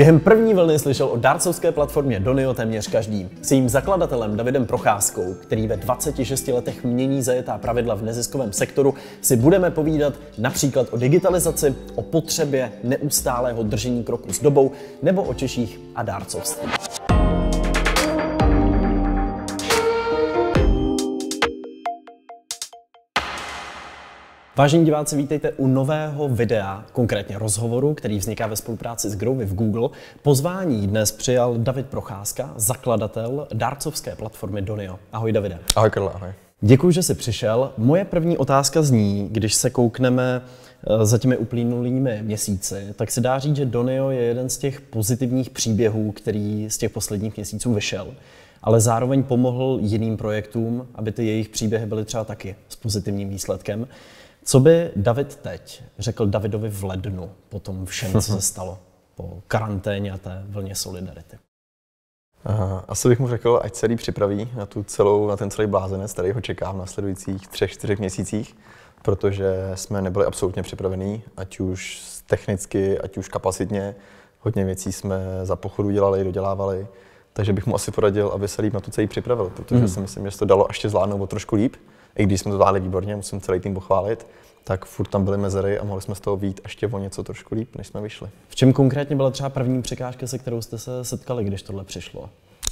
Během první vlny slyšel o dárcovské platformě Donio téměř každý. S jejím zakladatelem Davidem Procházkou, který ve 26 letech mění zajetá pravidla v neziskovém sektoru, si budeme povídat například o digitalizaci, o potřebě neustálého držení kroku s dobou nebo o Češích a dárcovství. Vážení diváci, vítejte u nového videa, konkrétně rozhovoru, který vzniká ve spolupráci s Groovy v Google. Pozvání dnes přijal David Procházka, zakladatel dárcovské platformy Donio. Ahoj Davide. Ahoj Karla, ahoj. Děkuji, že jsi přišel. Moje první otázka zní, když se koukneme eh, za těmi uplynulými měsíci, tak se dá říct, že Donio je jeden z těch pozitivních příběhů, který z těch posledních měsíců vyšel ale zároveň pomohl jiným projektům, aby ty jejich příběhy byly třeba taky s pozitivním výsledkem. Co by David teď řekl Davidovi v lednu po tom všem, co se stalo, po karanténě a té vlně solidarity? Asi bych mu řekl, ať celý připraví na, tu celou, na ten celý blázenec, který ho čeká v následujících třech, čtyřech měsících, protože jsme nebyli absolutně připravení, ať už technicky, ať už kapacitně. Hodně věcí jsme za pochodu dělali, dodělávali, takže bych mu asi poradil, aby se líp na to celý připravil, protože hmm. si myslím, že se to dalo ještě zvládnout o trošku líp i když jsme to zvládli výborně, musím celý tým pochválit, tak furt tam byly mezery a mohli jsme z toho být ještě o něco trošku líp, než jsme vyšli. V čem konkrétně byla třeba první překážka, se kterou jste se setkali, když tohle přišlo?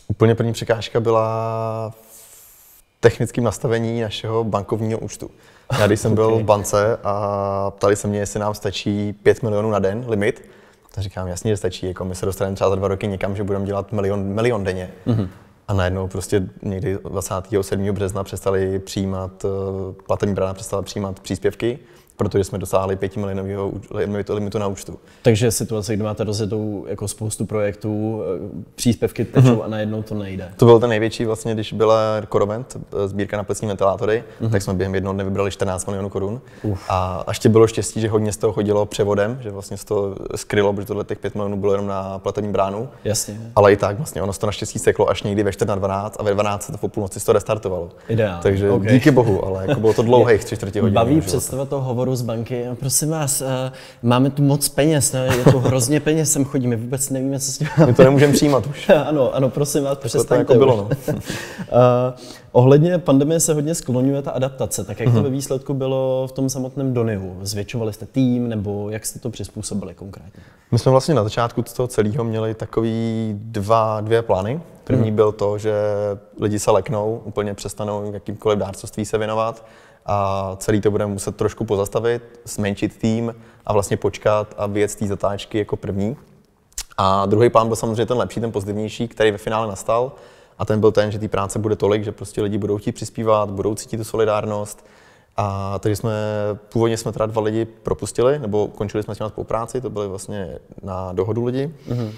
Úplně první překážka byla v technickém nastavení našeho bankovního účtu. Já když jsem byl okay. v bance a ptali se mě, jestli nám stačí 5 milionů na den limit, tak říkám, jasně, že stačí. Jako my se dostaneme třeba za dva roky někam, že budeme dělat milion, milion denně. Mm-hmm. A najednou prostě někdy 27. března přestali přijímat, eh, platební brána přestala přijímat příspěvky protože jsme dosáhli 5 milionového limitu na účtu. Takže situace, kdy máte rozjetou jako spoustu projektů, eh, příspěvky tečou mm-hmm. a najednou to nejde. To byl ten největší vlastně, když byla Corovent, eh, sbírka na plecní ventilátory, mm-hmm. tak jsme během jednoho dne vybrali 14 milionů korun. Uf. A ještě bylo štěstí, že hodně z toho chodilo převodem, že vlastně z toho skrylo, protože tohle těch 5 milionů bylo jenom na platební bránu. Jasně. Ale i tak vlastně ono to naštěstí seklo až někdy ve 4 na 12 a ve 12 se to po půlnoci to restartovalo. Ideál. Takže okay. díky bohu, ale jako bylo to dlouhých 3 čtvrtě hodiny. Baví představa toho hovoru hovoru z banky, prosím vás, eh, máme tu moc peněz, ne? je to hrozně peněz, sem chodíme, vůbec nevíme, co s tím My to nemůžeme přijímat už. ano, ano, prosím vás, přestaňte to jako bylo, no. uh, ohledně pandemie se hodně skloňuje ta adaptace, tak jak to mhm. ve výsledku bylo v tom samotném Doniu? Zvětšovali jste tým, nebo jak jste to přizpůsobili konkrétně? My jsme vlastně na začátku toho celého měli takový dva, dvě plány. První hmm. byl to, že lidi se leknou, úplně přestanou jakýmkoliv dárcovství se věnovat a celý to budeme muset trošku pozastavit, zmenšit tým a vlastně počkat a vyjet z té zatáčky jako první. A druhý plán byl samozřejmě ten lepší, ten pozitivnější, který ve finále nastal. A ten byl ten, že té práce bude tolik, že prostě lidi budou chtít přispívat, budou cítit tu solidárnost. A takže jsme, původně jsme teda dva lidi propustili, nebo končili jsme s těma spolupráci, to byly vlastně na dohodu lidi. Mm-hmm.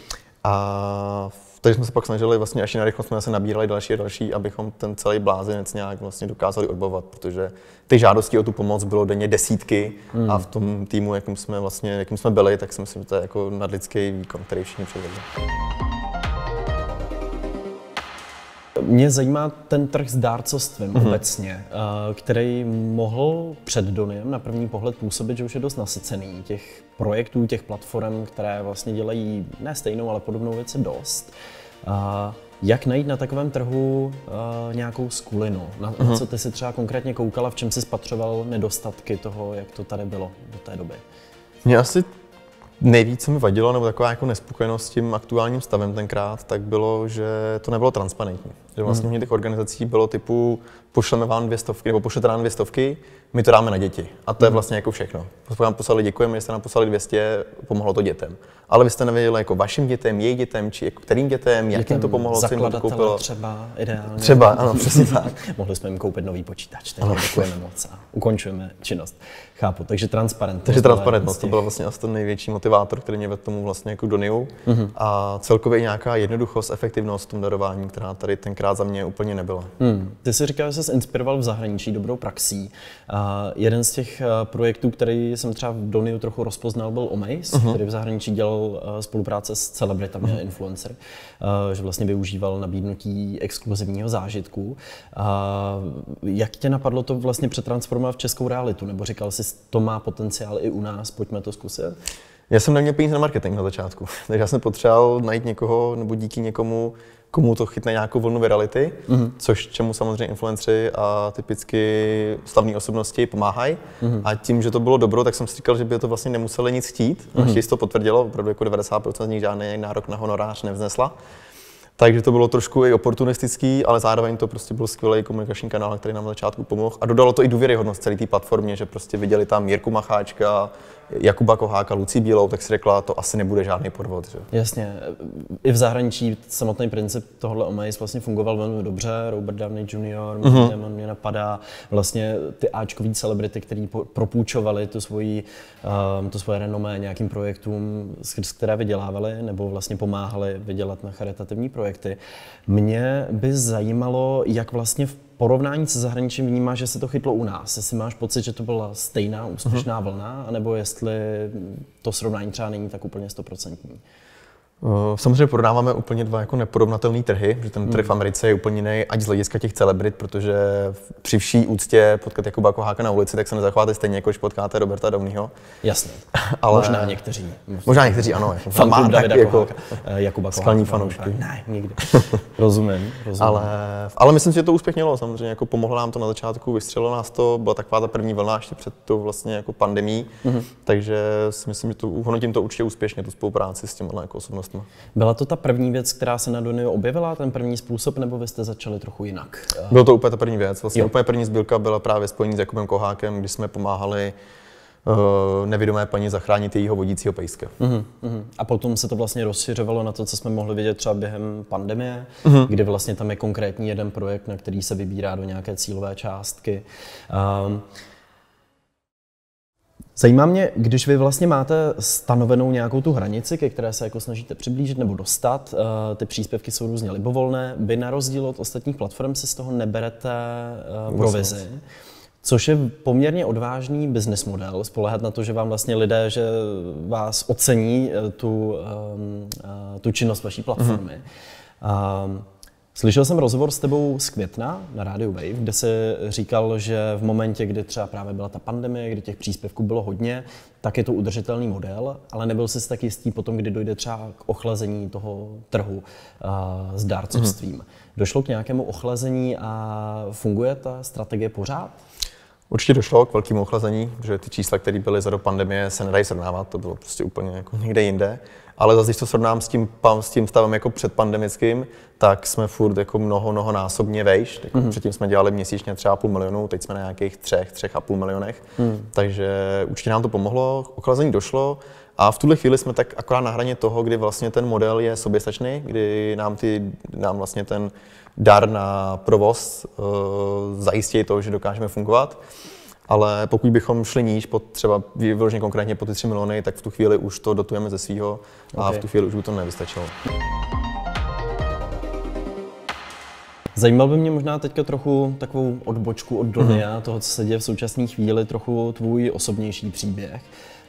A takže jsme se pak snažili vlastně až na rychlost jsme se nabírali další a další, abychom ten celý blázinec nějak vlastně dokázali odbavovat, protože ty žádosti o tu pomoc bylo denně desítky hmm. a v tom týmu, jakým jsme vlastně, jakým jsme byli, tak si myslím, že to je jako nadlidský výkon, který všichni předvedli. Mě zajímá ten trh s dárcovstvím mm-hmm. obecně, eh, který mohl před Doniem na první pohled působit, že už je dost nasycený. Těch projektů, těch platform, které vlastně dělají ne stejnou, ale podobnou věci dost. Jak najít na takovém trhu uh, nějakou skulinu? Na, mm-hmm. na mhm. co ty si třeba konkrétně koukala, v čem si spatřoval nedostatky toho, jak to tady bylo do té doby? Mě asi Nejvíc, co mi vadilo, nebo taková jako nespokojenost s tím aktuálním stavem tenkrát, tak bylo, že to nebylo transparentní. Že vlastně mm. těch organizací bylo typu, pošleme vám dvě stovky, nebo pošlete nám dvě stovky, my to dáme na děti. A to je mhm. vlastně jako všechno. Pokud nám poslali, děkujeme, že jste nám poslali 200, pomohlo to dětem. Ale vy jste nevěděli jako vašim dětem, jejich dětem, či jako kterým dětem, jak jim to pomohlo, co jim to koupilo. třeba ideálně. Třeba, ano, přesně tak. Mohli jsme jim koupit nový počítač, takže děkujeme moc a ukončujeme činnost. Chápu, takže transparentnost. Takže transparentnost, to byl vlastně asi ten největší motivátor, který mě vedl tomu vlastně jako do NIU. Mm-hmm. A celkově nějaká jednoduchost, efektivnost v tom darování, která tady tenkrát za mě úplně nebyla. Mm. Ty jsi říkal, že jsi inspiroval v zahraničí dobrou praxí. A jeden z těch eh, projektů, který jsem třeba v Doniu trochu rozpoznal, byl Omaze, uh-huh. který v zahraničí dělal eh, spolupráce s celebritami uh-huh. a influencery, eh, že vlastně využíval nabídnutí exkluzivního zážitku. A jak tě napadlo to vlastně přetransformovat v českou realitu? Nebo říkal jsi, to má potenciál i u nás, pojďme to zkusit? Já jsem neměl peníze na marketing na začátku, takže já jsem potřeboval najít někoho nebo díky někomu, komu to chytne nějakou vlnu virality, mm-hmm. což čemu samozřejmě influenceri a typicky slavní osobnosti pomáhají. Mm-hmm. A tím, že to bylo dobro, tak jsem si říkal, že by to vlastně nemuseli nic chtít. Mm-hmm. Naštěstí to potvrdilo, opravdu jako 90% z nich žádný nárok na honorář nevznesla. Takže to bylo trošku i oportunistický, ale zároveň to prostě byl skvělý komunikační kanál, který nám na začátku pomohl. A dodalo to i důvěryhodnost celé té platformě, že prostě viděli tam Jirku Macháčka, Jakuba Koháka, Lucí Bílou, tak si řekla, to asi nebude žádný podvod. Že? Jasně. I v zahraničí samotný princip tohohle Omaze vlastně fungoval velmi dobře. Robert Downey Jr., mm-hmm. Damon mě napadá. Vlastně ty Ačkový celebrity, který propůjčovali tu svoji, um, to svoje renomé nějakým projektům, z které vydělávali, nebo vlastně pomáhali vydělat na charitativní projekty. Mě by zajímalo, jak vlastně v porovnání se zahraničím vnímáš, že se to chytlo u nás? Jestli máš pocit, že to byla stejná úspěšná uh-huh. vlna, anebo jestli to srovnání třeba není tak úplně stoprocentní? Eh, samozřejmě prodáváme úplně dva jako neporovnatelné trhy, že ten trh v hmm. Americe je úplně jiný, ať z hlediska těch celebrit, protože při vší úctě potkat Jakuba Koháka na ulici, tak se nezachováte stejně, jako když potkáte Roberta Downeyho. Jasně, ale... možná někteří. Možná někteří, ano. Jako, má Davida jako eh, Jakuba Koháka. Skalní fanoušky. Ne, nikdy. rozumím, rozumím. Ale, ale myslím si, že to úspěch mělo samozřejmě, jako pomohlo nám to na začátku, vystřelilo nás to, byla taková ta první vlna ještě před tou vlastně jako pandemí, mm-hmm. takže si myslím, že to, hodnotím to určitě úspěšně, tu spolupráci s těmi jako osobnostmi osobnostma. Byla to ta první věc, která se na Donio objevila, ten první způsob, nebo vy jste začali trochu jinak? Bylo to úplně ta první věc. Vlastně jo. úplně první sbírka byla právě spojení s Jakubem Kohákem, kdy jsme pomáhali uh, nevědomé paní zachránit jejího vodícího pejska. Uh-huh, uh-huh. A potom se to vlastně rozšiřovalo na to, co jsme mohli vidět třeba během pandemie, uh-huh. kdy vlastně tam je konkrétní jeden projekt, na který se vybírá do nějaké cílové částky. Um, Zajímá mě, když vy vlastně máte stanovenou nějakou tu hranici, ke které se jako snažíte přiblížit nebo dostat, uh, ty příspěvky jsou různě libovolné, vy na rozdíl od ostatních platform si z toho neberete uh, provizi. Což je poměrně odvážný business model, spolehat na to, že vám vlastně lidé, že vás ocení eh, tu, tu činnost vaší platformy. Mm-hmm. Um, Slyšel jsem rozhovor s tebou z května na rádiu Wave, kde se říkal, že v momentě, kdy třeba právě byla ta pandemie, kdy těch příspěvků bylo hodně, tak je to udržitelný model, ale nebyl jsi tak jistý potom, kdy dojde třeba k ochlazení toho trhu uh, s dárcovstvím. Mm-hmm. Došlo k nějakému ochlazení a funguje ta strategie pořád? Určitě došlo k velkému ochlazení, že ty čísla, které byly za do pandemie, se nedají srovnávat, to bylo prostě úplně jako někde jinde. Ale zase, když to srovnám s tím, s tím stavem jako předpandemickým, tak jsme furt jako mnoho, mnoho násobně vejš. Tak mm-hmm. Předtím jsme dělali měsíčně třeba půl milionu, teď jsme na nějakých třech, třech a půl milionech. Mm. Takže určitě nám to pomohlo, ochlazení došlo. A v tuhle chvíli jsme tak akorát na hraně toho, kdy vlastně ten model je soběstačný, kdy nám, ty, nám vlastně ten dar na provoz uh, zajistí to, že dokážeme fungovat. Ale pokud bychom šli níž, pod třeba vyloženě konkrétně po ty 3 miliony, tak v tu chvíli už to dotujeme ze svého a okay. v tu chvíli už by to nevystačilo. Zajímal by mě možná teďka trochu takovou odbočku od Donia, mm-hmm. toho, co se děje v současné chvíli, trochu tvůj osobnější příběh.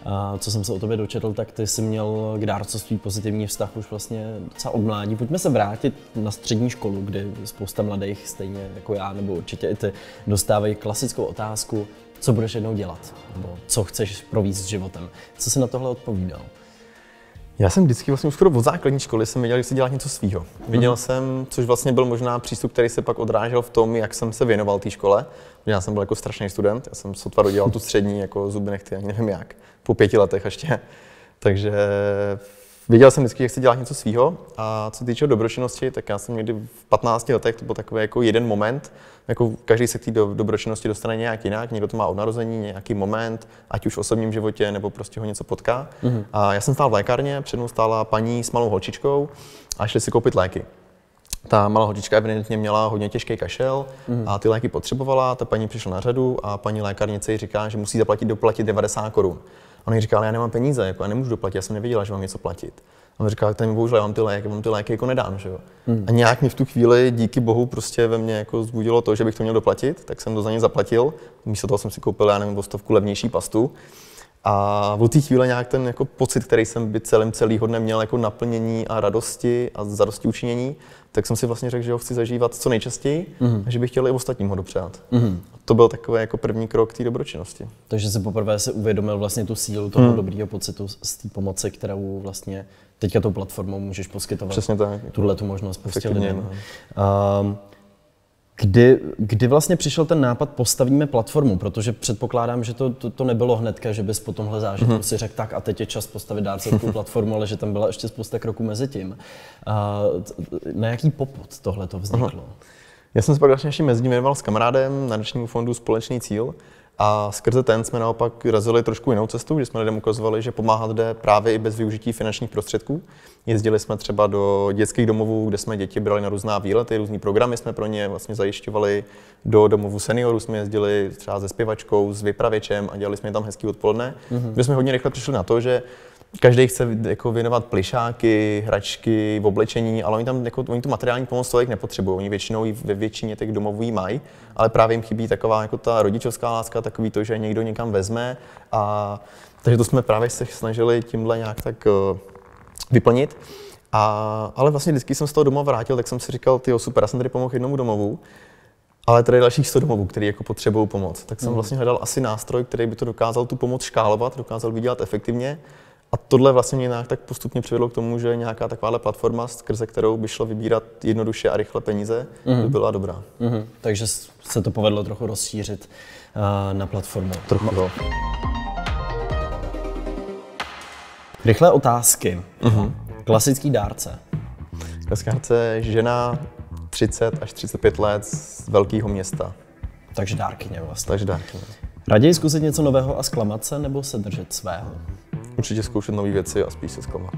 A co jsem se o tobě dočetl, tak ty jsi měl k dárcovství pozitivní vztah už vlastně docela od mládí. Pojďme se vrátit na střední školu, kdy spousta mladých, stejně jako já, nebo určitě i ty, dostávají klasickou otázku, co budeš jednou dělat, nebo co chceš províst s životem. Co jsi na tohle odpovídal? Já jsem vždycky vlastně už skoro od základní školy jsem věděl, že si dělat něco svýho. Viděl mm-hmm. jsem, což vlastně byl možná přístup, který se pak odrážel v tom, jak jsem se věnoval té škole. Já jsem byl jako strašný student, já jsem sotva dodělal tu střední, jako zuby nechty, ani nevím jak, po pěti letech ještě. Takže Věděl jsem vždycky, že chci dělat něco svýho a co se týče dobročinnosti, tak já jsem někdy v 15 letech, to byl takový jako jeden moment, jako každý se k té do, dobročinnosti dostane nějak jinak, někdo to má od narození, nějaký moment, ať už v osobním životě, nebo prostě ho něco potká. Mm-hmm. A já jsem stál v lékárně, před mnou stála paní s malou holčičkou a šli si koupit léky. Ta malá holčička evidentně měla hodně těžký kašel mm. a ty léky potřebovala, ta paní přišla na řadu a paní lékárnice jí říká, že musí zaplatit doplatit 90 korun. On jí říkal, já nemám peníze, jako já nemůžu doplatit, já jsem nevěděla, že mám něco platit. A on říkal, ten bohužel, já mám ty léky, mám ty léky jako nedám, že jo. Hmm. A nějak mi v tu chvíli, díky bohu, prostě ve mně jako zbudilo to, že bych to měl doplatit, tak jsem to za ně zaplatil. Místo toho jsem si koupil, já nevím, stovku levnější pastu. A od té chvíle nějak ten jako pocit, který jsem by celým celý hodně měl jako naplnění a radosti a zadosti učinění, tak jsem si vlastně řekl, že ho chci zažívat co nejčastěji mm-hmm. a že bych chtěl i ostatním ho dopřát. Mm-hmm. To byl takový jako první krok k té dobročinnosti. Takže se poprvé se uvědomil vlastně tu sílu toho mm. dobrého pocitu z té pomoci, kterou vlastně teďka tou platformou můžeš poskytovat. Přesně tak. Tuhle tu možnost prostě lidem. Um, Kdy, kdy vlastně přišel ten nápad, postavíme platformu, protože předpokládám, že to, to, to nebylo hnedka, že bys po tomhle zážitku mm-hmm. si řekl, tak a teď je čas postavit dárcovskou platformu, ale že tam byla ještě spousta kroků mezi tím. A na jaký poput tohle to vzniklo? Uh-huh. Já jsem se pak vlastně ještě mezi věnoval s kamarádem na Nadačnímu fondu Společný cíl a skrze ten jsme naopak razili trošku jinou cestu, že jsme lidem ukazovali, že pomáhat jde právě i bez využití finančních prostředků. Jezdili jsme třeba do dětských domovů, kde jsme děti brali na různá výlety, různé programy jsme pro ně vlastně zajišťovali. Do domovu seniorů jsme jezdili třeba se zpěvačkou, s vypravěčem a dělali jsme tam hezký odpoledne. Mm-hmm. My jsme hodně rychle přišli na to, že každý chce jako věnovat plišáky, hračky, v oblečení, ale oni tam jako, oni tu materiální pomoc tolik nepotřebují. Oni většinou ve většině těch domovů mají, ale právě jim chybí taková jako ta rodičovská láska, takový to, že někdo někam vezme. A, takže to jsme právě se snažili tímhle nějak tak uh, vyplnit. A, ale vlastně vždycky jsem z toho domova vrátil, tak jsem si říkal, ty super, já jsem tady pomohl jednomu domovu, ale tady je dalších 100 domovů, který jako potřebují pomoc. Tak jsem mm. vlastně hledal asi nástroj, který by to dokázal tu pomoc škálovat, dokázal vydělat efektivně a tohle vlastně mě nějak tak postupně přivedlo k tomu, že nějaká takováhle platforma, skrze kterou by šlo vybírat jednoduše a rychle peníze, mm-hmm. by byla dobrá. Mm-hmm. Takže se to povedlo trochu rozšířit uh, na platformu. Trochu, jo. Rychlé otázky. Mm-hmm. Klasický dárce. Klasický dárce žena 30 až 35 let z velkého města. Takže dárkyně vlastně. Takže dárkyně. Raději zkusit něco nového a zklamat se, nebo se držet svého? Určitě zkoušet nové věci a spíš se zklamat.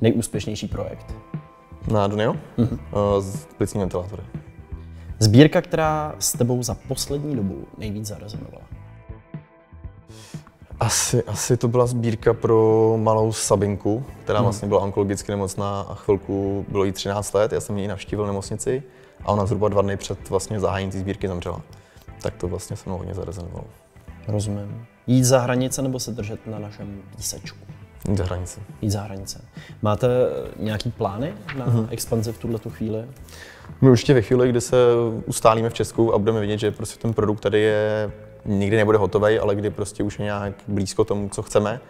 Nejúspěšnější projekt? Na Dunio? Mm-hmm. Z plicní ventilátory. Sbírka, která s tebou za poslední dobu nejvíc zarezonovala? Asi, asi to byla sbírka pro malou Sabinku, která hmm. vlastně byla onkologicky nemocná a chvilku bylo jí 13 let. Já jsem ji navštívil v nemocnici a ona zhruba dva dny před vlastně zahájením té sbírky zemřela. Tak to vlastně se mnou hodně zarezonovalo. Rozumím. Jít za hranice nebo se držet na našem písečku? Jít za hranice. Jít za hranice. Máte nějaký plány na uh-huh. expanzi v tuhle chvíli? My určitě ve chvíli, kdy se ustálíme v Česku a budeme vidět, že prostě ten produkt tady je nikdy nebude hotový, ale kdy prostě už je nějak blízko tomu, co chceme,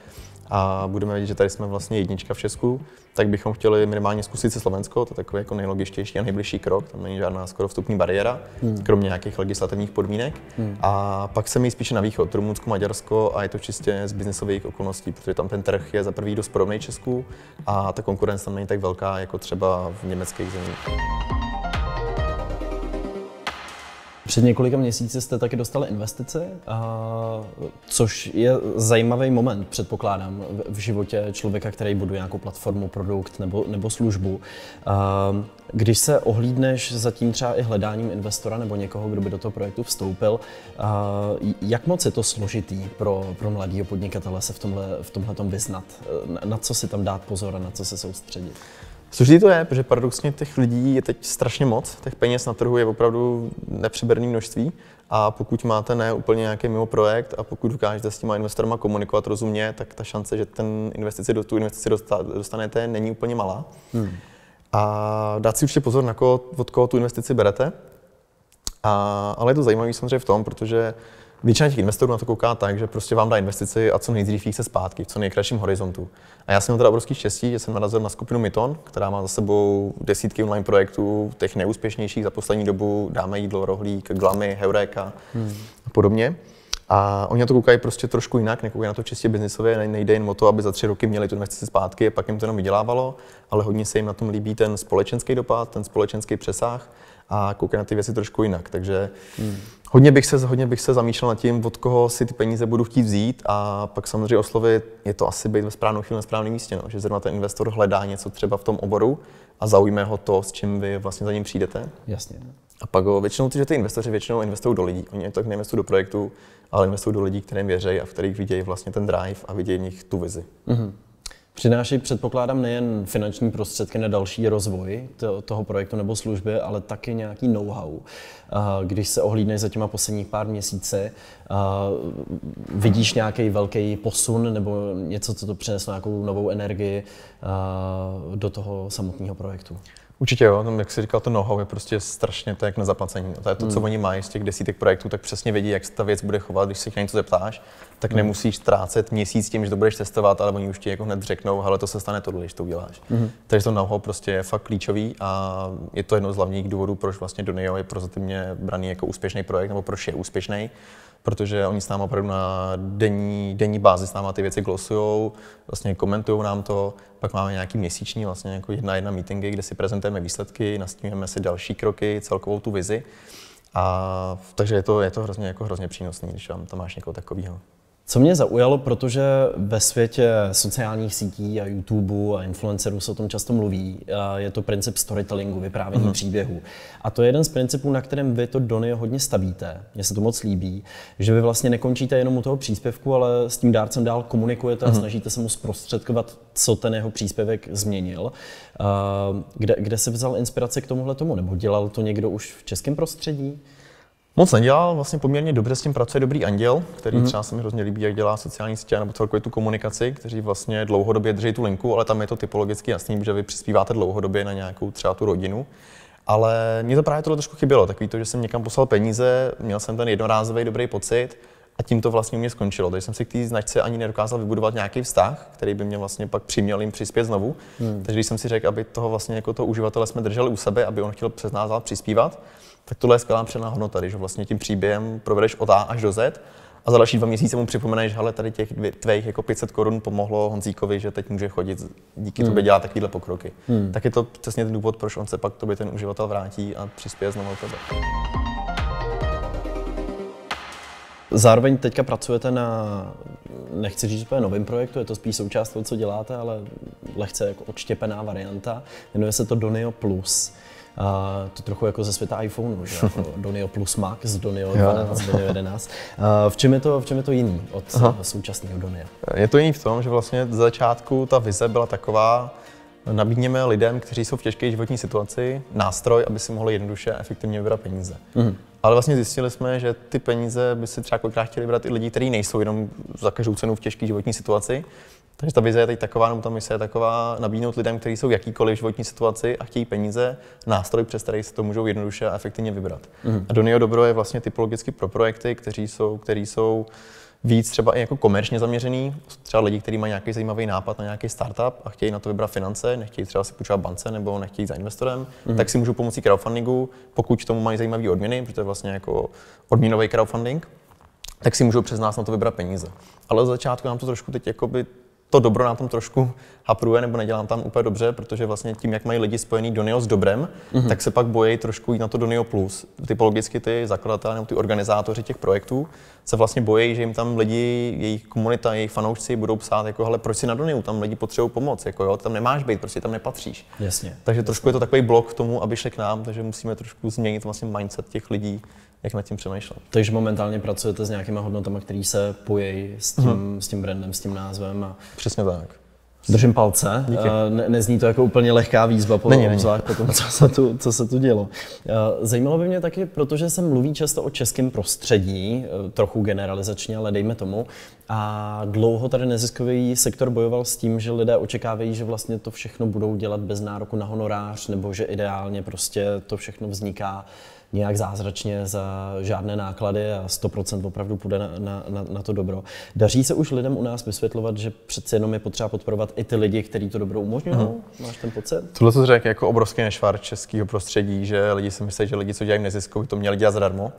a budeme vidět, že tady jsme vlastně jednička v Česku, tak bychom chtěli minimálně zkusit se Slovensko, to je takový jako nejlogičtější a nejbližší krok, tam není žádná skoro vstupní bariéra, hmm. kromě nějakých legislativních podmínek. Hmm. A pak se mi spíše na východ, Rumunsko, Maďarsko a je to čistě z biznesových okolností, protože tam ten trh je za prvý dost podobný Česku a ta konkurence tam není tak velká jako třeba v německých zemích. Před několika měsíci jste taky dostali investici, což je zajímavý moment, předpokládám, v životě člověka, který buduje nějakou platformu, produkt nebo, nebo službu. Když se ohlídneš za tím třeba i hledáním investora nebo někoho, kdo by do toho projektu vstoupil, jak moc je to složitý pro, pro mladého podnikatele se v tomhle, v tomhle vyznat? Na co si tam dát pozor a na co se soustředit? Složitý to je, protože paradoxně těch lidí je teď strašně moc, těch peněz na trhu je opravdu nepřeberné množství a pokud máte ne úplně nějaký mimo projekt a pokud dokážete s těma investorama komunikovat rozumně, tak ta šance, že ten investici, tu investici dostanete, není úplně malá. Hmm. A dát si určitě pozor, na koho, od koho tu investici berete. A, ale je to zajímavé samozřejmě v tom, protože Většina těch investorů na to kouká tak, že prostě vám dá investici a co nejdřív se zpátky, v co nejkratším horizontu. A já jsem měl teda obrovský štěstí, že jsem narazil na skupinu Myton, která má za sebou desítky online projektů, těch neúspěšnějších za poslední dobu, dáme jídlo, rohlík, glamy, heureka hmm. a podobně. A oni na to koukají prostě trošku jinak, nekoukají na to čistě biznisově, nejde jen o to, aby za tři roky měli tu investici zpátky, pak jim to jenom vydělávalo, ale hodně se jim na tom líbí ten společenský dopad, ten společenský přesah a koukají na ty věci trošku jinak. Takže hmm. hodně, bych se, hodně bych se zamýšlel nad tím, od koho si ty peníze budu chtít vzít a pak samozřejmě oslovit, je to asi být ve správnou chvíli na správném místě, no, že zrovna ten investor hledá něco třeba v tom oboru a zaujme ho to, s čím vy vlastně za ním přijdete. Jasně. A pak ho, většinou ty, že ty investoři většinou investují do lidí. Oni tak neinvestují do projektu, ale investují do lidí, kterým věří a v kterých vidějí vlastně ten drive a vidějí v nich tu vizi. Mm-hmm. Přináší, předpokládám, nejen finanční prostředky na další rozvoj toho projektu nebo služby, ale taky nějaký know-how. Když se ohlídneš za těma posledních pár měsíce, vidíš nějaký velký posun nebo něco, co to přineslo nějakou novou energii do toho samotného projektu? Určitě jo, tam, jak jsi říkal, to know-how je prostě strašně to jak na zaplacení. To je to, co hmm. oni mají z těch desítek projektů, tak přesně vědí, jak se ta věc bude chovat, když se na něco zeptáš, tak hmm. nemusíš ztrácet měsíc tím, že to budeš testovat, ale oni už ti jako hned řeknou, ale to se stane tohle, když to uděláš. Hmm. Takže to know-how prostě je fakt klíčový a je to jedno z hlavních důvodů, proč vlastně Donio je prozatímně braný jako úspěšný projekt, nebo proč je úspěšný protože oni s námi opravdu na denní, denní bázi s námi ty věci glosují, vlastně komentují nám to, pak máme nějaký měsíční vlastně jako jedna jedna meetingy, kde si prezentujeme výsledky, nastínujeme si další kroky, celkovou tu vizi. A, takže je to, je to hrozně, jako hrozně přínosný, když tam, tam máš někoho takového. Co mě zaujalo, protože ve světě sociálních sítí a YouTube a influencerů se o tom často mluví, je to princip storytellingu, vyprávění mm-hmm. příběhů. A to je jeden z principů, na kterém vy to Dony hodně stavíte. Mně se to moc líbí, že vy vlastně nekončíte jenom u toho příspěvku, ale s tím dárcem dál komunikujete a mm-hmm. snažíte se mu zprostředkovat, co ten jeho příspěvek změnil. Kde, kde se vzal inspirace k tomuhle tomu? Nebo dělal to někdo už v českém prostředí? Moc nedělal, vlastně poměrně dobře s tím pracuje dobrý anděl, který mm-hmm. třeba se mi hrozně líbí, jak dělá sociální sítě nebo celkově tu komunikaci, kteří vlastně dlouhodobě drží tu linku, ale tam je to typologicky jasný, že vy přispíváte dlouhodobě na nějakou třeba tu rodinu. Ale mně to právě tohle trošku chybělo, takový to, že jsem někam poslal peníze, měl jsem ten jednorázový dobrý pocit a tím to vlastně u mě skončilo. Takže jsem si k té značce ani nedokázal vybudovat nějaký vztah, který by mě vlastně pak přiměl jim přispět znovu. Hmm. Takže když jsem si řekl, aby toho vlastně jako toho uživatele jsme drželi u sebe, aby on chtěl přes nás přispívat, tak tohle je skvělá přená hodnota, když vlastně tím příběhem provedeš od A až do Z a za další dva měsíce mu připomeneš, že tady těch tvých jako 500 korun pomohlo Honzíkovi, že teď může chodit, díky hmm. tobě dělat takovéhle pokroky. Hmm. Tak je to přesně ten důvod, proč on se pak tobě ten uživatel vrátí a přispěje znovu tebe. Zároveň teďka pracujete na, nechci říct úplně novém projektu, je to spíš součást toho, co děláte, ale lehce jako odštěpená varianta. Jmenuje se to Donio Plus. Uh, to trochu jako ze světa iPhoneu, že? Jako Donio Plus Max, Donio 12, Donio 11. Uh, v, čem je to, v čem je to jiný od Aha. současného Donia? Je to jiný v tom, že vlastně z začátku ta vize byla taková, nabídněme lidem, kteří jsou v těžké životní situaci, nástroj, aby si mohli jednoduše a efektivně vybrat peníze. Mm. Ale vlastně zjistili jsme, že ty peníze by si třeba kolikrát chtěli vybrat i lidi, kteří nejsou jenom za každou cenu v těžké životní situaci, takže ta vize je teď taková, nebo ta mise je taková, nabídnout lidem, kteří jsou v jakýkoliv životní situaci a chtějí peníze, nástroj, přes který se to můžou jednoduše a efektivně vybrat. Mm. A Donio Dobro je vlastně typologicky pro projekty, kteří jsou, kteří jsou víc třeba i jako komerčně zaměřený, třeba lidi, kteří mají nějaký zajímavý nápad na nějaký startup a chtějí na to vybrat finance, nechtějí třeba si půjčovat bance nebo nechtějí za investorem, mm. tak si můžou pomocí crowdfundingu, pokud tomu mají zajímavé odměny, protože to je vlastně jako odměnový crowdfunding, tak si můžou přes nás na to vybrat peníze. Ale za začátku nám to trošku teď jakoby to dobro na tom trošku hapruje nebo nedělám tam úplně dobře, protože vlastně tím, jak mají lidi spojený Donio s dobrem, mm-hmm. tak se pak bojí trošku jít na to Donio Plus. Typologicky ty zakladatelé nebo ty organizátoři těch projektů se vlastně bojí, že jim tam lidi, jejich komunita, jejich fanoušci budou psát, jako, hele, proč si na Doniu, tam lidi potřebují pomoc, jako, jo, tam nemáš být, prostě tam nepatříš. Jasně. Takže jasně. trošku je to takový blok k tomu, aby šli k nám, takže musíme trošku změnit vlastně mindset těch lidí, jak nad tím přemýšlet. Takže momentálně pracujete s nějakými hodnotami, které se pojejí s tím, hmm. s tím brandem, s tím názvem. A... Přesně tak. Držím palce. Díky. Eh, ne, nezní to jako úplně lehká výzva po, není, není. po tom, co se, tu, co se tu dělo. Eh, zajímalo by mě taky, protože se mluví často o českém prostředí, eh, trochu generalizačně, ale dejme tomu. A dlouho tady neziskový sektor bojoval s tím, že lidé očekávají, že vlastně to všechno budou dělat bez nároku na honorář, nebo že ideálně prostě to všechno vzniká nějak zázračně za žádné náklady a 100% opravdu půjde na, na, na, na to dobro. Daří se už lidem u nás vysvětlovat, že přece jenom je potřeba podporovat i ty lidi, kteří to dobro umožňují? Mm. Máš ten pocit? Tohle to řekl jako obrovský nešvar českého prostředí, že lidi si myslí, že lidi, co dělají neziskový, to měli dělat zadarmo.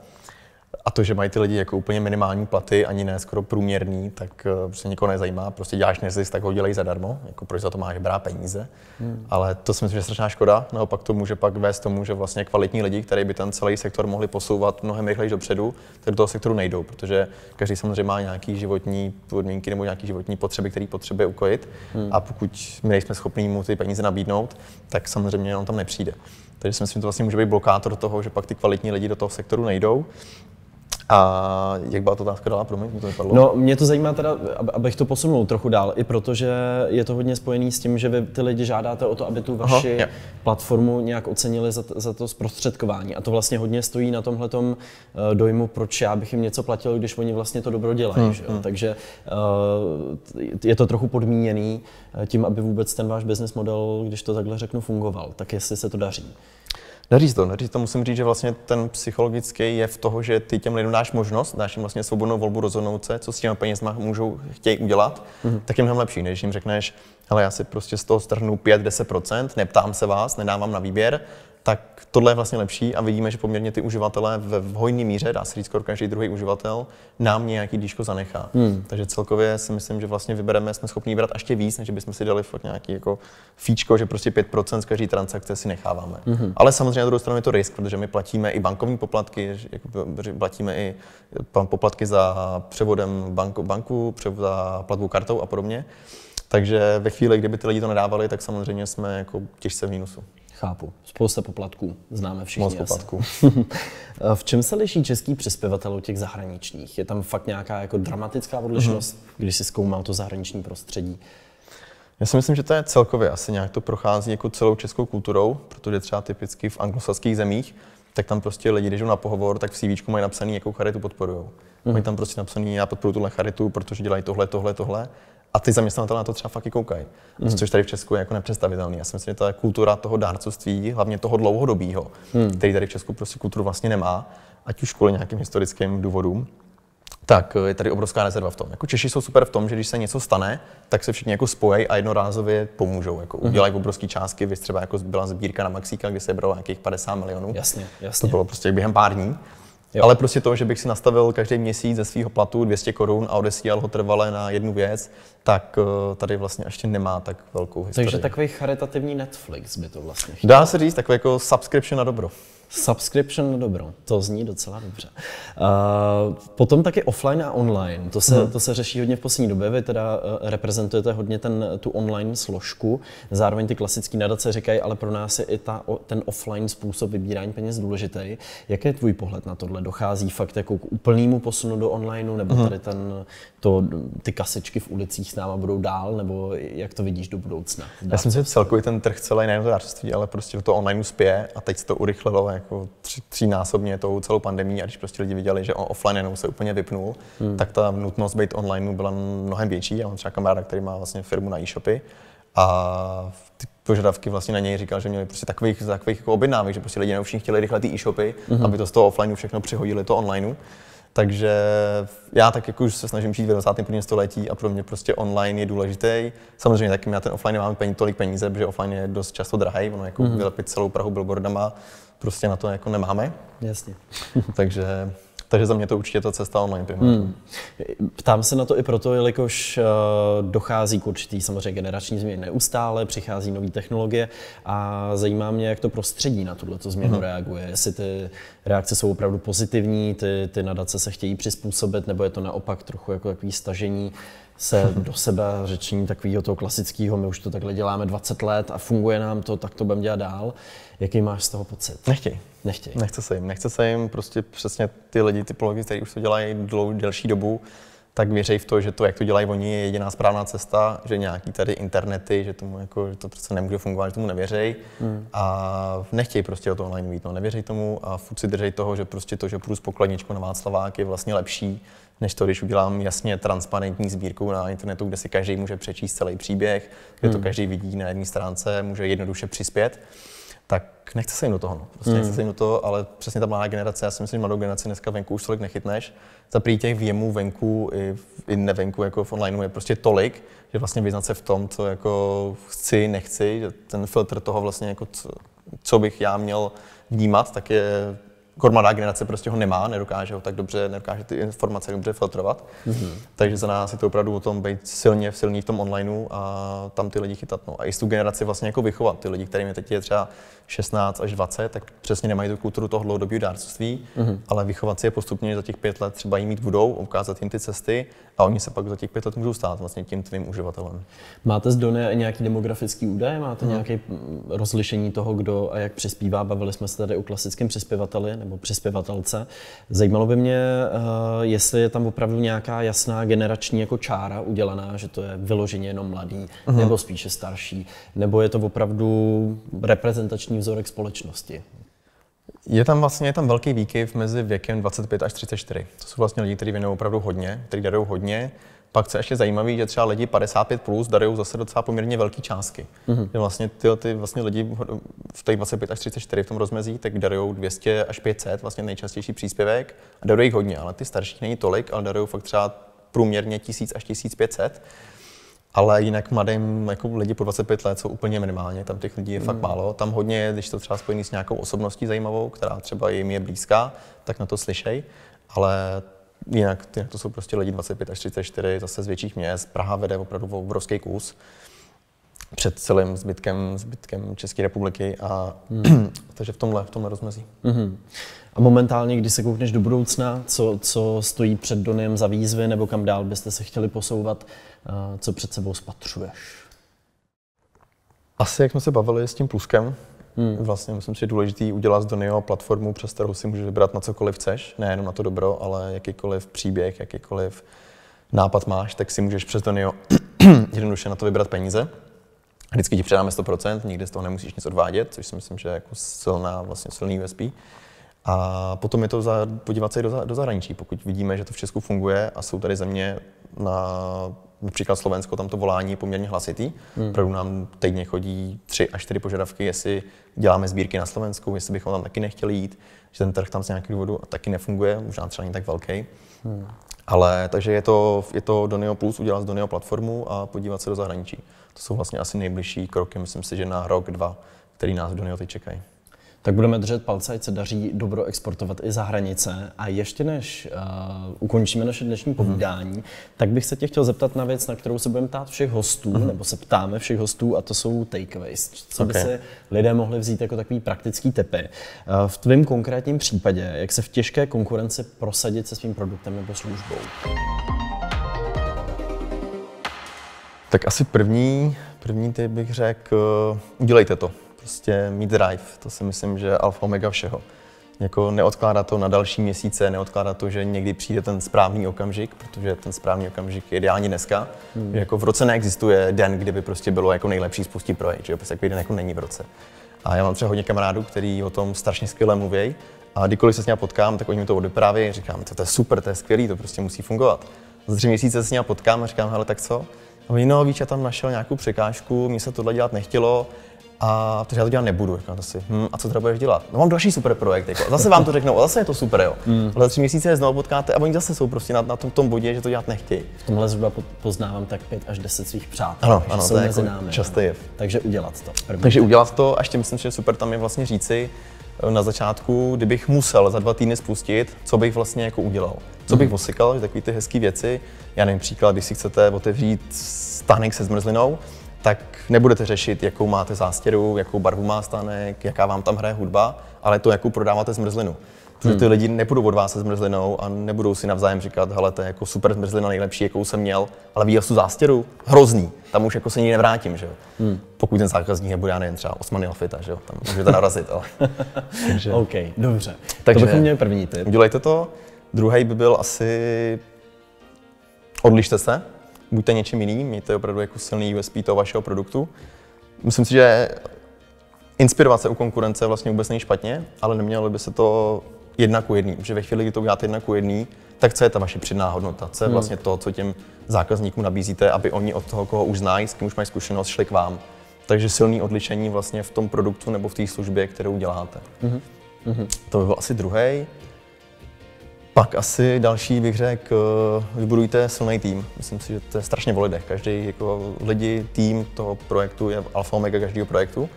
A to, že mají ty lidi jako úplně minimální platy, ani ne skoro průměrný, tak uh, prostě nikoho nezajímá. Prostě děláš nezisk, tak ho dělej zadarmo, jako proč za to máš brát peníze. Hmm. Ale to si myslím, že je strašná škoda. Naopak to může pak vést tomu, že vlastně kvalitní lidi, kteří by ten celý sektor mohli posouvat mnohem rychleji dopředu, tak do toho sektoru nejdou, protože každý samozřejmě má nějaký životní podmínky nebo nějaký životní potřeby, které potřebuje ukojit. Hmm. A pokud my nejsme schopni mu ty peníze nabídnout, tak samozřejmě on tam nepřijde. Takže si myslím, že to vlastně může být blokátor toho, že pak ty kvalitní lidi do toho sektoru nejdou. A jak byla to otázka dala, promiň, mi to? No, mě to zajímá teda, abych to posunul trochu dál, i protože je to hodně spojený s tím, že vy ty lidi žádáte o to, aby tu vaši Aha, platformu nějak ocenili za, za to zprostředkování. A to vlastně hodně stojí na tomhle eh, dojmu, proč já bych jim něco platil, když oni vlastně to dobro dělají. Hmm, že jo? Hmm. Takže uh, je to trochu podmíněný eh, tím, aby vůbec ten váš business model, když to takhle řeknu, fungoval. Tak jestli se to daří. Daří to, daří to. Musím říct, že vlastně ten psychologický je v toho, že ty těm lidem dáš možnost, dáš jim vlastně svobodnou volbu rozhodnout se, co s těmi penězma můžou chtějí udělat, mm-hmm. tak je mnohem lepší, než jim řekneš, ale já si prostě z toho strhnu 5-10%, neptám se vás, nedávám na výběr, tak tohle je vlastně lepší a vidíme, že poměrně ty uživatelé v hojné míře, dá se říct skoro každý druhý uživatel, nám nějaký díško zanechá. Hmm. Takže celkově si myslím, že vlastně vybereme, jsme schopni vybrat ještě víc, než bychom si dali fakt nějaký jako fíčko, že prostě 5% z každé transakce si necháváme. Hmm. Ale samozřejmě na druhou stranu je to risk, protože my platíme i bankovní poplatky, jako platíme i poplatky za převodem banku, banku, převod za platbu kartou a podobně. Takže ve chvíli, kdyby ty lidi to nedávali, tak samozřejmě jsme jako těžce v mínusu. Chápu. Spousta poplatků, známe všichni Moc poplatků. v čem se liší český přispěvatel od těch zahraničních? Je tam fakt nějaká jako dramatická odlišnost, mm-hmm. když si zkoumal to zahraniční prostředí? Já si myslím, že to je celkově asi nějak to prochází jako celou českou kulturou, protože třeba typicky v anglosaských zemích, tak tam prostě lidi, když jdou na pohovor, tak v CV mají napsaný, jakou charitu podporují. Mm-hmm. Mají tam prostě napsaný, já podporuji tuhle charitu, protože dělají tohle, tohle, tohle. A ty zaměstnavatelé na to třeba fakt i koukají. Mm. Což tady v Česku je jako nepředstavitelný. Já si myslím, že ta kultura toho dárcovství, hlavně toho dlouhodobého, mm. který tady v Česku prostě kulturu vlastně nemá, ať už kvůli nějakým historickým důvodům, tak je tady obrovská rezerva v tom. Jako Češi jsou super v tom, že když se něco stane, tak se všichni jako spojí a jednorázově pomůžou. Jako mm udělají obrovské částky, vy třeba jako byla sbírka na Maxíka, kde se bralo nějakých 50 milionů. Jasně, jasně. To bylo prostě během pár dní. Jo. Ale prostě to, že bych si nastavil každý měsíc ze svého platu 200 korun a odesílal ho trvale na jednu věc, tak eh, tady vlastně ještě nemá tak velkou historii. Takže takový charitativní Netflix by to vlastně chtěl. Dá se říct, takový jako subscription na dobro. Subscription no dobro, to zní docela dobře. Uh, potom taky offline a online, to se, hmm. to se řeší hodně v poslední době, vy teda uh, reprezentujete hodně ten, tu online složku, zároveň ty klasické nadace říkají, ale pro nás je i ta, ten offline způsob vybírání peněz důležitý. Jaký je tvůj pohled na tohle? Dochází fakt jako k úplnému posunu do onlineu, nebo hmm. tady ten, to, ty kasičky v ulicích s náma budou dál, nebo jak to vidíš do budoucna? Dá Já si myslím, že celkově ten trh celý nejen to dárcovství, ale prostě to online spě a teď se to urychlilo jako tři, třínásobně tou celou pandemí a když prostě lidi viděli, že offline jenom se úplně vypnul, hmm. tak ta nutnost být online byla mnohem větší. Já mám třeba kamaráda, který má vlastně firmu na e-shopy a ty požadavky vlastně na něj říkal, že měli prostě takových, takových jako objednávek, že prostě lidi všichni chtěli rychle ty e-shopy, hmm. aby to z toho offlineu všechno přihodili to onlineu. Takže já tak jako už se snažím žít ve 21. století a pro mě prostě online je důležitý. Samozřejmě taky já ten offline nemáme peníze, tolik peníze, protože offline je dost často drahý, ono jako mm-hmm. vylepit celou Prahu billboardama prostě na to jako nemáme. Jasně. takže, takže za mě to určitě ta cesta online Hmm. Ptám se na to i proto, jelikož uh, dochází k určitý samozřejmě generační změně neustále, přichází nové technologie a zajímá mě, jak to prostředí na tuto změnu hmm. reaguje. Jestli ty reakce jsou opravdu pozitivní, ty, ty nadace se chtějí přizpůsobit, nebo je to naopak trochu jako takový stažení se do sebe řečení takového toho klasického, my už to takhle děláme 20 let a funguje nám to, tak to budeme dělat dál. Jaký máš z toho pocit? Nechtěj. Nechtěj. Nechce se jim. Nechce se jim prostě přesně ty lidi, typologi, kteří už to dělají dlou, delší dobu, tak věří v to, že to, jak to dělají oni, je jediná správná cesta, že nějaký tady internety, že tomu jako, že to prostě nemůže fungovat, že tomu nevěří hmm. a nechtějí prostě o to online mít, no, nevěří tomu a furt si drží toho, že prostě to, že půjdu s pokladničkou na Václavák je vlastně lepší, než to, když udělám jasně transparentní sbírku na internetu, kde si každý může přečíst celý příběh, kde to hmm. každý vidí na jedné stránce, může jednoduše přispět tak nechce se jim do toho. No. Prostě mm. nechce se jim do toho, ale přesně ta mladá generace, já si myslím, že mladou generaci dneska venku už tolik nechytneš. Za prý těch věmů venku i, i nevenku jako v onlineu je prostě tolik, že vlastně vyznat se v tom, co jako chci, nechci, že ten filtr toho vlastně jako co, co bych já měl vnímat, tak je mladá generace prostě ho nemá, nedokáže ho tak dobře, nedokáže ty informace dobře filtrovat. Mm-hmm. Takže za nás je to opravdu o tom být silně, silný v tom onlineu a tam ty lidi chytat. No. A i tu generaci vlastně jako vychovat, ty lidi, kterým je teď je třeba 16 až 20, tak přesně nemají tu kulturu toho dlouhodobého dárcovství, mm-hmm. ale vychovat si je postupně za těch pět let třeba jim mít budou, ukázat jim ty cesty a oni se pak za těch pět let můžou stát vlastně tím tvým uživatelem. Máte z Dony nějaký demografický údaj? Máte mm. nějaké rozlišení toho, kdo a jak přispívá? Bavili jsme se tady o klasickém přispěvateli nebo přispěvatelce. Zajímalo by mě, uh, jestli je tam opravdu nějaká jasná generační jako čára udělaná, že to je vyloženě jenom mladý, mm. nebo spíše starší, nebo je to opravdu reprezentační vzorek společnosti? Je tam vlastně je tam velký výkyv mezi věkem 25 až 34. To jsou vlastně lidi, kteří věnují opravdu hodně, kteří darují hodně. Pak se ještě zajímavý, že třeba lidi 55 plus darují zase docela poměrně velké částky. Mm-hmm. Že vlastně ty, ty vlastně lidi v těch 25 až 34 v tom rozmezí, tak darují 200 až 500, vlastně nejčastější příspěvek a darují hodně, ale ty starší není tolik, ale darují fakt třeba průměrně 1000 až 1500 ale jinak mladým jako lidi po 25 let jsou úplně minimálně, tam těch lidí je fakt mm. málo. Tam hodně je, když to třeba spojený s nějakou osobností zajímavou, která třeba jim je blízká, tak na to slyšej, ale jinak, jinak to jsou prostě lidi 25 až 34, zase z větších měst. Praha vede opravdu obrovský kus před celým zbytkem, zbytkem České republiky a mm. takže v tomhle, v tomhle rozmezí. Mm-hmm. A momentálně, když se koukneš do budoucna, co, co stojí před Donem za výzvy nebo kam dál byste se chtěli posouvat, co před sebou spatřuješ? Asi jak jsme se bavili s tím pluskem, hmm. vlastně myslím si, že je důležité udělat z Donio platformu, přes kterou si můžeš vybrat na cokoliv chceš, nejenom na to dobro, ale jakýkoliv příběh, jakýkoliv nápad máš, tak si můžeš přes Donio jednoduše na to vybrat peníze. Vždycky ti předáme 100%, nikdy z toho nemusíš nic odvádět, což si myslím, že je jako silná, vlastně silný USP. A potom je to za, podívat se i do, do zahraničí, pokud vidíme, že to v Česku funguje a jsou tady země na například Slovensko, tam to volání je poměrně hlasitý. Hmm. Opravdu nám týdně chodí tři až čtyři požadavky, jestli děláme sbírky na Slovensku, jestli bychom tam taky nechtěli jít, že ten trh tam z nějakého důvodu taky nefunguje, možná třeba není tak velký. Hmm. Ale takže je to, je to Donio Plus, udělat z Donio platformu a podívat se do zahraničí. To jsou vlastně asi nejbližší kroky, myslím si, že na rok, dva, který nás v Donio teď čekají tak budeme držet palce, ať se daří dobro exportovat i za hranice. A ještě než uh, ukončíme naše dnešní mhm. povídání, mm. tak bych se tě chtěl zeptat na věc, na kterou se budeme ptát všech hostů, mm. nebo se ptáme všech hostů, a to jsou takeaways. Co okay. by si lidé mohli vzít jako takový praktický typy. Uh, v tvém konkrétním případě, jak se v těžké konkurenci prosadit se svým produktem nebo službou? Tak asi první, první tip bych řekl, udělejte to prostě mít drive. To si myslím, že je alfa omega všeho. Jako neodkládat to na další měsíce, neodkládat to, že někdy přijde ten správný okamžik, protože ten správný okamžik je ideální dneska. Hmm. Jako v roce neexistuje den, kdyby prostě bylo jako nejlepší spustit projekt, že prostě takový den jako není v roce. A já mám třeba hodně kamarádů, kteří o tom strašně skvěle mluví. A kdykoliv se s ním potkám, tak oni mi to odeprávějí, říkám, to, to je super, to je skvělý, to prostě musí fungovat. Za tři měsíce se s ním potkám a říkám, hele, tak co? A no víš, já tam našel nějakou překážku, mně se tohle dělat nechtělo, a takže já to dělat nebudu. Říkám si, hm, a co teda budeš dělat? No mám další super projekt, jako. zase vám to řeknou, a zase je to super, jo. Mm. Ale za tři měsíce je znovu potkáte a oni zase jsou prostě na, na tom, tom bodě, že to dělat nechtějí. V tomhle zhruba poznávám tak pět až deset svých přátel. Ano, ano, to je jako námi, častý je. Takže udělat to. První. Takže udělat to a ještě myslím, že super tam je vlastně říci, na začátku, kdybych musel za dva týdny spustit, co bych vlastně jako udělal. Co bych mm. osykal, že takové ty hezké věci. Já nevím, příklad, když si chcete otevřít stánek se zmrzlinou, tak nebudete řešit, jakou máte zástěru, jakou barvu má stánek, jaká vám tam hraje hudba, ale to, jakou prodáváte zmrzlinu. Protože hmm. ty lidi nepůjdou od vás se zmrzlinou a nebudou si navzájem říkat, hele, to je jako super zmrzlina, nejlepší, jakou jsem měl, ale viděl tu zástěru, hrozný, tam už jako se ní nevrátím, že jo. Hmm. Pokud ten zákazník nebude, já nevím, třeba Osmany Alfita, že jo, tam můžete narazit, ale. Takže... OK, dobře. Takže to bychom měli první tip. Udělejte to. Druhý by byl asi odlište se, buďte něčím jiným, mějte opravdu jako silný USP toho vašeho produktu. Myslím si, že inspirovat se u konkurence vlastně vůbec není špatně, ale nemělo by se to jedna ku jedný, protože ve chvíli, kdy to uděláte jedna ku jedný, tak co je ta vaše přidaná hodnota, co je hmm. vlastně to, co těm zákazníkům nabízíte, aby oni od toho, koho už znají, s kým už mají zkušenost, šli k vám. Takže silný odlišení vlastně v tom produktu nebo v té službě, kterou děláte. Mm-hmm. To by byl asi druhý. Pak asi další bych řekl, vybudujte silný tým. Myslím si, že to je strašně o lidech. Každý jako lidi, tým toho projektu je alfa omega každého projektu.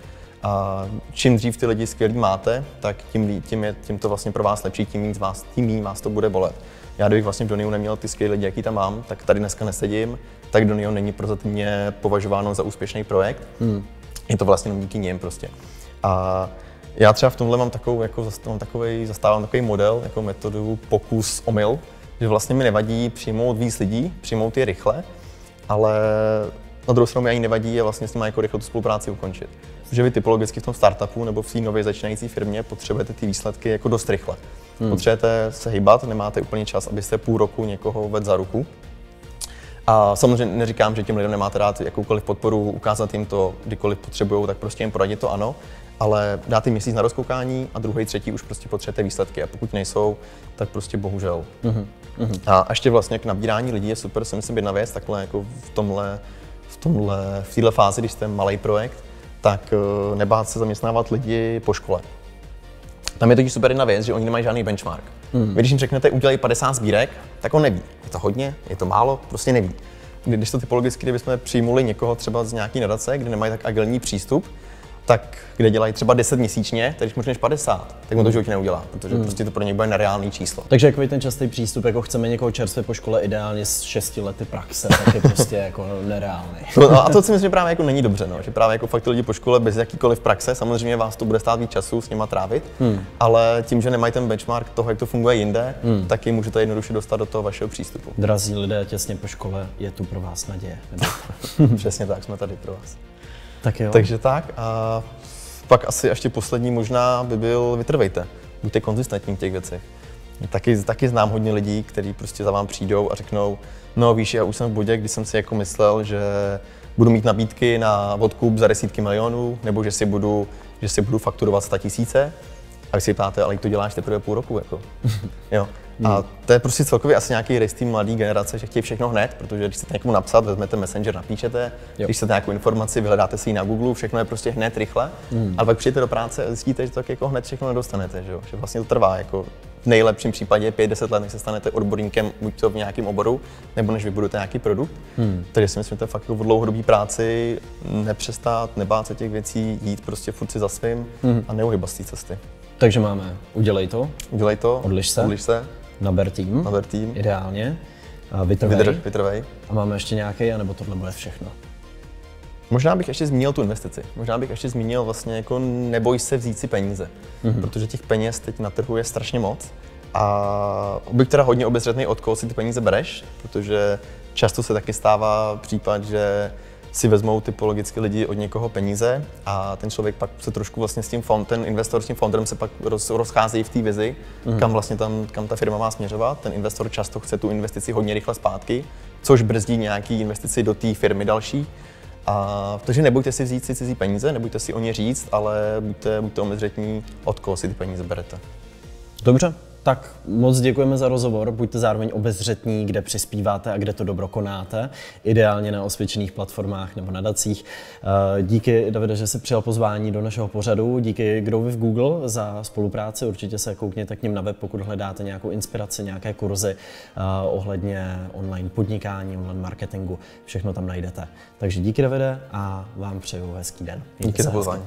A čím dřív ty lidi skvělý máte, tak tím, tím, je, tím to vlastně pro vás lepší, tím víc vás, tím méně vás to bude bolet. Já kdybych vlastně v Doniu neměl ty skvělé lidi, jaký tam mám, tak tady dneska nesedím, tak Donio není mě považováno za úspěšný projekt. Hmm. Je to vlastně díky nim prostě. A já třeba v tomhle mám takovou, jako, mám takový, zastávám takový model, jako metodu pokus omyl, že vlastně mi nevadí přijmout víc lidí, přijmout je rychle, ale na druhou stranu mi ani nevadí a vlastně s nimi jako rychle tu spolupráci ukončit. Že vy typologicky v tom startupu nebo v té nově začínající firmě potřebujete ty výsledky jako dost rychle. Hmm. Potřebujete se hýbat, nemáte úplně čas, abyste půl roku někoho vedl za ruku. A samozřejmě neříkám, že těm lidem nemáte dát jakoukoliv podporu, ukázat jim to, kdykoliv potřebují, tak prostě jim poradit to ano, ale dát jim měsíc na rozkoukání a druhý, třetí už prostě potřebujete výsledky a pokud nejsou, tak prostě bohužel. Mm-hmm. A ještě vlastně k nabírání lidí je super, si myslím, jedna věc, takhle jako v tomhle, v tomhle, v této fázi, když jste malý projekt, tak eh, nebát se zaměstnávat lidi po škole. Tam je totiž super jedna věc, že oni nemají žádný benchmark. Hmm. Vy, když jim řeknete, udělej 50 sbírek, tak on neví. Je to hodně, je to málo, prostě neví. Když to typologicky, kdybychom přijmuli někoho třeba z nějaký nadace, kde nemají tak agilní přístup, tak kde dělají třeba 10 měsíčně, tak když můžeš 50, tak mu to životě neudělá, protože hmm. prostě to pro něj bude nereálný číslo. Takže jako ten častý přístup, jako chceme někoho čerstvě po škole ideálně s 6 lety praxe, tak je prostě jako nereálný. No, a to si myslím, že právě jako není dobře, no, že právě jako fakt ty lidi po škole bez jakýkoliv praxe, samozřejmě vás to bude stát víc času s nima trávit, hmm. ale tím, že nemají ten benchmark toho, jak to funguje jinde, hmm. tak ji můžete jednoduše dostat do toho vašeho přístupu. Drazí lidé těsně po škole, je tu pro vás naděje. Přesně tak, jsme tady pro vás. Tak jo. Takže tak a pak asi ještě poslední možná by byl vytrvejte. Buďte konzistentní v těch věcech. Taky, taky znám hodně lidí, kteří prostě za vám přijdou a řeknou, no víš, já už jsem v bodě, kdy jsem si jako myslel, že budu mít nabídky na odkup za desítky milionů, nebo že si budu, že si budu fakturovat 100 tisíce. A vy si ptáte, ale to děláš teprve půl roku. Jako. jo. A hmm. to je prostě celkově asi nějaký rys té mladé generace, že chtějí všechno hned, protože když chcete někomu napsat, vezmete Messenger, napíšete, jo. když chcete nějakou informaci, vyhledáte si ji na Google, všechno je prostě hned, rychle, hmm. ale pak přijete do práce a zjistíte, že to tak jako hned všechno nedostanete, že, jo? že vlastně to trvá jako v nejlepším případě 5-10 let, než se stanete odborníkem buď to v nějakém oboru, nebo než vybudujete nějaký produkt. Hmm. Takže si myslím, že to je fakt jako v dlouhodobé práci nepřestát, nebát se těch věcí, jít prostě furt si za svým hmm. a neuhybat z té cesty. Takže máme udělej to. Udělej to. Odliš se. Odliš se. Naber tým. Naber tým. Ideálně. Vytrvej. Vydrž, vytrvej. A máme ještě nějaký, anebo tohle bude všechno? Možná bych ještě zmínil tu investici. Možná bych ještě zmínil vlastně jako neboj se vzít si peníze, mm-hmm. protože těch peněz teď na trhu je strašně moc. A bych teda hodně obezřetný, od koho si ty peníze bereš, protože často se taky stává případ, že si vezmou typologicky lidi od někoho peníze a ten člověk pak se trošku vlastně s tím fond, ten investor s tím founderem se pak roz, rozchází v té vizi, mm. kam vlastně tam, kam ta firma má směřovat. Ten investor často chce tu investici hodně rychle zpátky, což brzdí nějaký investici do té firmy další. A, takže nebojte si vzít si cizí peníze, nebojte si o ně říct, ale buďte, buďte omezřetní, od koho si ty peníze berete. Dobře, tak moc děkujeme za rozhovor. Buďte zároveň obezřetní, kde přispíváte a kde to dobro konáte. Ideálně na osvědčených platformách nebo nadacích. Eh, díky, Davide, že jsi přijal pozvání do našeho pořadu. Díky Growvy v Google za spolupráci. Určitě se koukněte k ním na web, pokud hledáte nějakou inspiraci, nějaké kurzy uh, ohledně online podnikání, online marketingu. Všechno tam najdete. Takže díky, Davide, a vám přeju hezký den. Díky za pozvání.